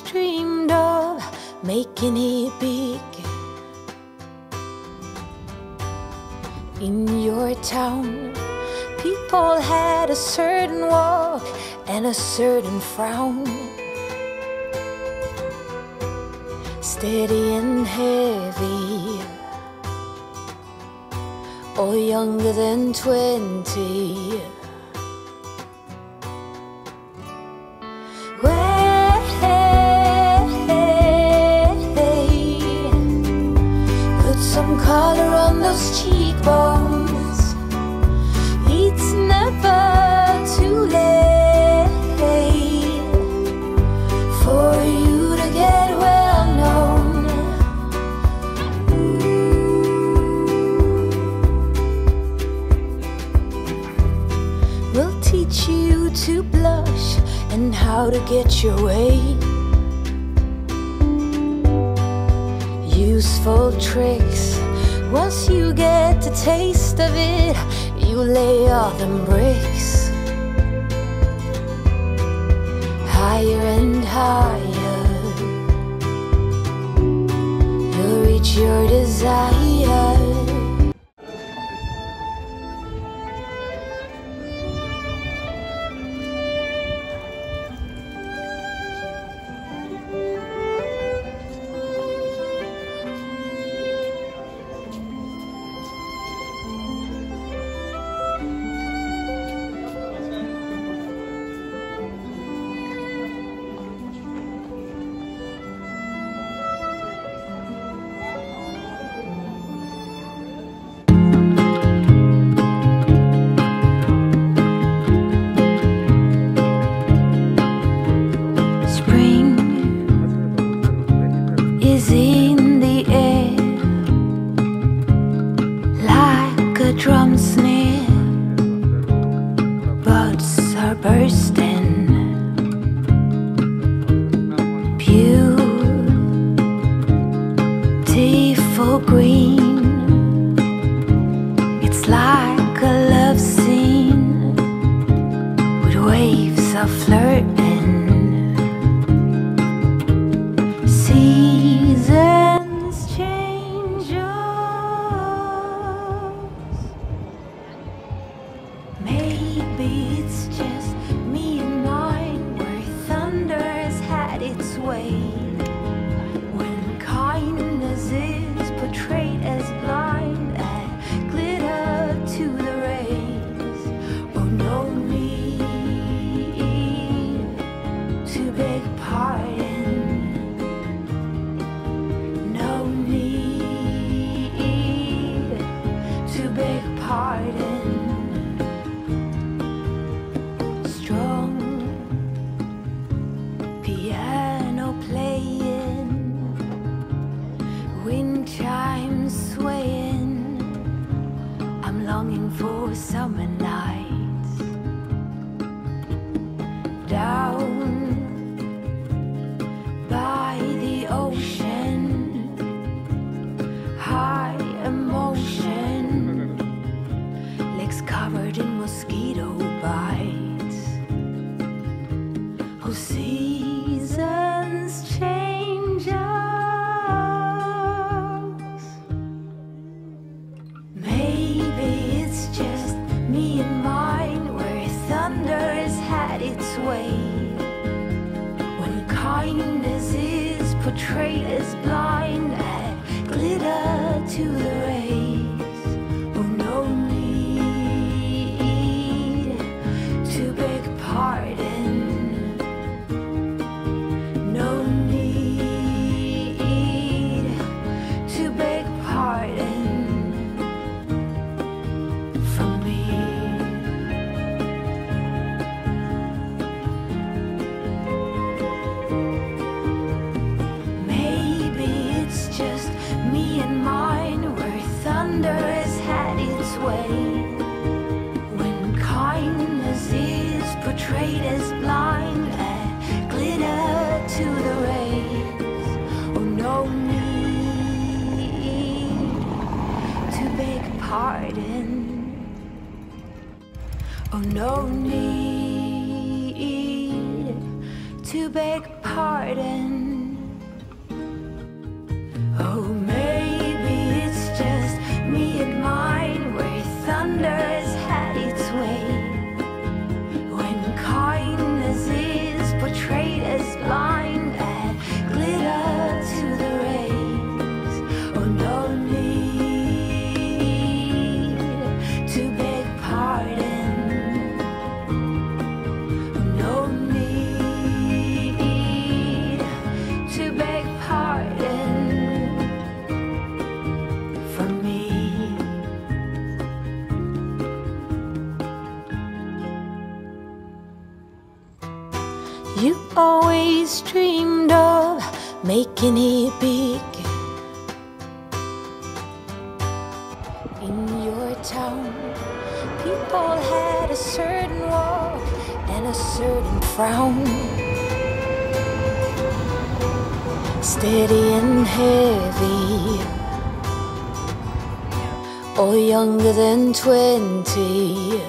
dreamed of making it big in your town. People had a certain walk and a certain frown. Steady and heavy, or younger than twenty. Color on those cheekbones. It's never too late for you to get well known. We'll teach you to blush and how to get your way. Useful tricks. Once you get a taste of it, you lay all them bricks higher and higher. You'll reach your desire. Are bursting. Beautiful green. It's like a love scene with waves of flirting. Me and mine where thunder has had its way. When kindness is portrayed as blind and glitter to the rays. just me and mine where thunder has had its way. When kindness is portrayed as blind that glitter to the rays, oh no need to beg pardon. Oh no need to beg pardon maybe You always dreamed of making it big in your town. People had a certain walk and a certain frown. Steady and heavy, or younger than twenty.